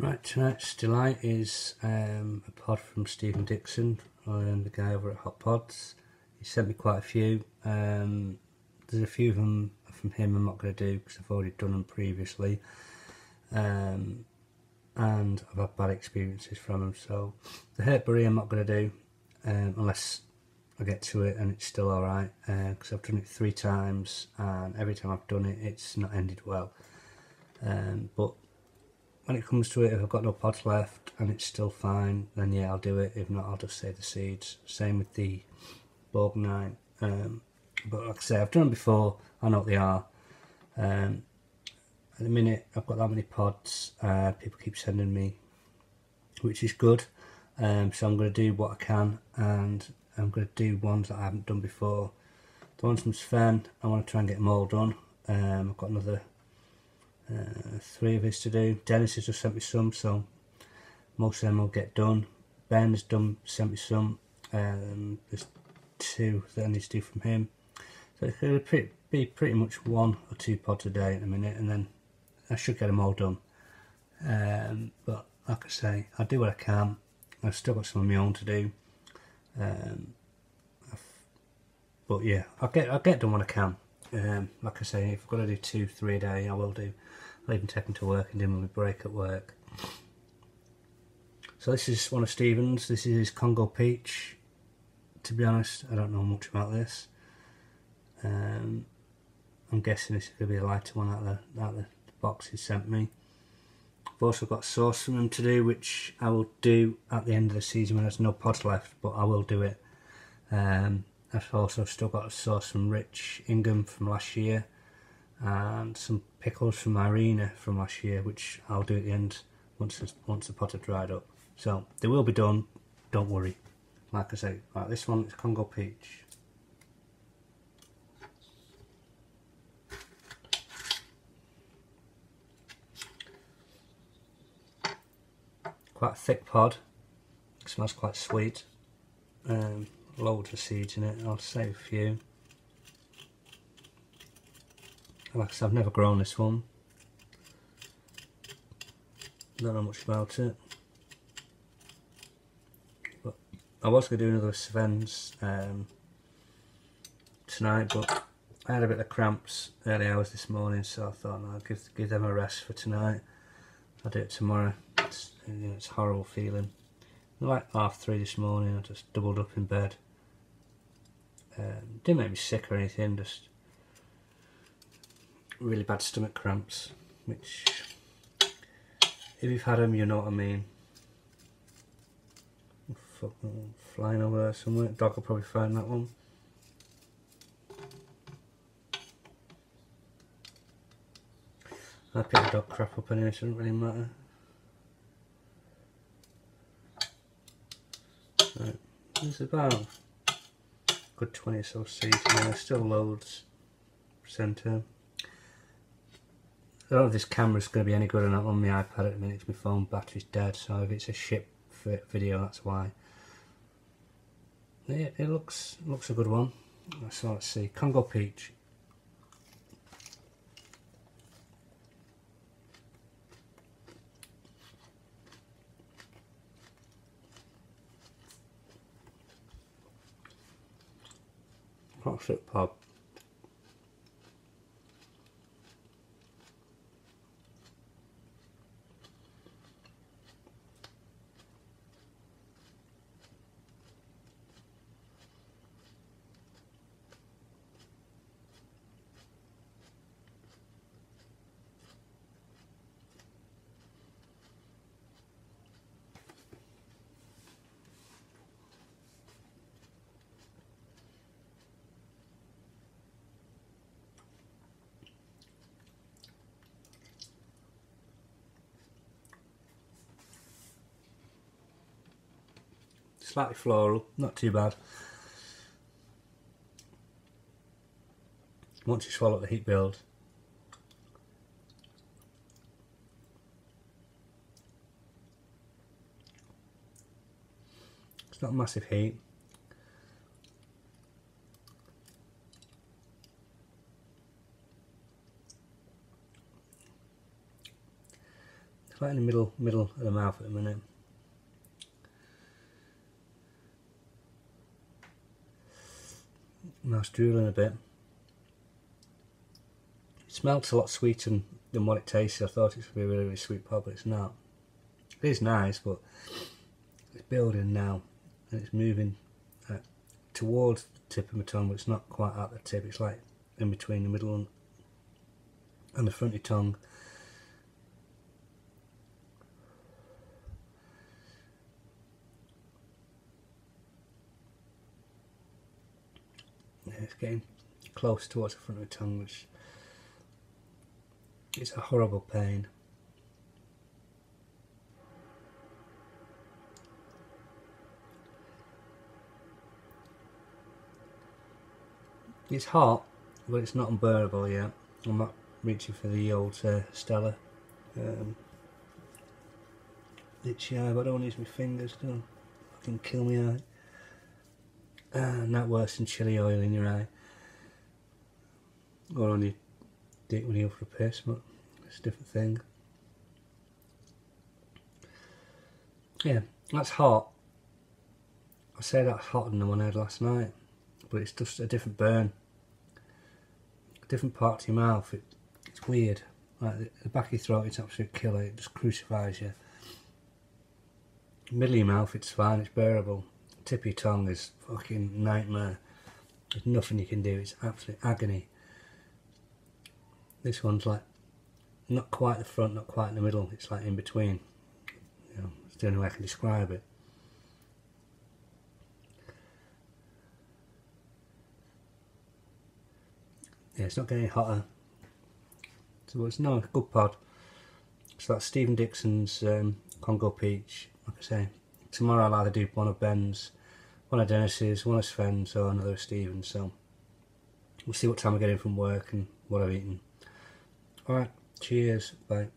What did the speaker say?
Right, tonight's delight is um, a pod from Stephen Dixon, um, the guy over at Hot Pods. He sent me quite a few. Um, there's a few of them from him I'm not going to do because I've already done them previously. Um, and I've had bad experiences from them. So the Hurtbury I'm not going to do um, unless I get to it and it's still alright because uh, I've done it three times and every time I've done it it's not ended well. Um, but when it comes to it, if I've got no pods left and it's still fine, then yeah, I'll do it. If not, I'll just save the seeds. Same with the Borgnine. Um, but like I say, I've done them before. I know what they are. Um, at the minute, I've got that many pods. Uh, people keep sending me, which is good. Um, so I'm going to do what I can, and I'm going to do ones that I haven't done before. The ones from Sven, I want to try and get them all done. Um, I've got another uh, three of his to do. Dennis has just sent me some, so most of them will get done. Ben has done sent me some. Um, there's two that I need to do from him. So it's going to be pretty much one or two pods a day in a minute, and then I should get them all done. Um, but like I say, I'll do what I can. I've still got some of my own to do. Um, but yeah, I'll get I'll get done what I can. Um, like I say, if I've got to do two, three a day, I will do. I'll even take them to work and do my break at work. So this is one of Stevens. This is Congo Peach. To be honest, I don't know much about this. Um, I'm guessing this is going to be a lighter one out of the, out of the box he sent me. I've also got sauce from him to do, which I will do at the end of the season when there's no pods left, but I will do it. Um, I've also still got sauce from Rich Ingham from last year and some pickles from Irina from last year which I'll do at the end once once the pot have dried up. So they will be done, don't worry. Like I say, right, this one is Congo Peach. Quite thick pod, it smells quite sweet. Um, loads of seeds in it. I'll save a few. Like I said, I've never grown this one. Don't know much about it. But I was going to do another Sven's um, tonight, but I had a bit of cramps early hours this morning, so I thought no, I'll give, give them a rest for tonight. I'll do it tomorrow. It's, you know, it's horrible feeling. Like half three this morning, I just doubled up in bed. Um, didn't make me sick or anything, just really bad stomach cramps, which if you've had them, you know what I mean. Fucking flying over there somewhere. Dog will probably find that one. I pick the dog crap up anyway, so it doesn't really matter. Right, there's about good 20 or so seats and there's still loads centre. I don't know if this camera's going to be any good or not on my iPad at the minute my phone battery's dead so if it's a ship video that's why. It looks looks a good one. So let's see, Congo Peach. Crossfit Pub. Slightly floral, not too bad. Once you swallow the heat build, it's not massive heat. It's right in the middle middle of the mouth at the minute. It's drooling a bit. It smells a lot sweeter than what it tasted. I thought it would be a really, really sweet pod, but it's not. It is nice, but it's building now and it's moving uh, towards the tip of my tongue, but it's not quite at the tip. It's like in between the middle and, and the front of your tongue. It's getting close towards the front of the tongue, which is a horrible pain. It's hot, but it's not unbearable yet. I'm not reaching for the old uh, Stella. Um, itchy eye, but I don't want to use my fingers, do I? Fucking kill me eye. Ah, not worse than chili oil in your eye. Or on your dick when you go for a piss, but it's a different thing. Yeah, that's hot. I say that's hotter than the one I had last night, but it's just a different burn. A different part to your mouth. It, it's weird. Like the, the back of your throat, it's absolute killer. It just crucifies you. Middle of your mouth, it's fine. It's bearable. Tip of your tongue is fucking nightmare. There's nothing you can do. It's absolute agony. This one's like not quite the front, not quite in the middle. It's like in between. You know, it's the only way I can describe it. Yeah, it's not getting hotter. So it's no good pod. So that's Stephen Dixon's um, Congo Peach. Like I say, tomorrow I'll either do one of Ben's, one of Dennis's, one of Sven's, or another of Stephen's. So we'll see what time I get in from work and what I've eaten. Alright, cheers, bye.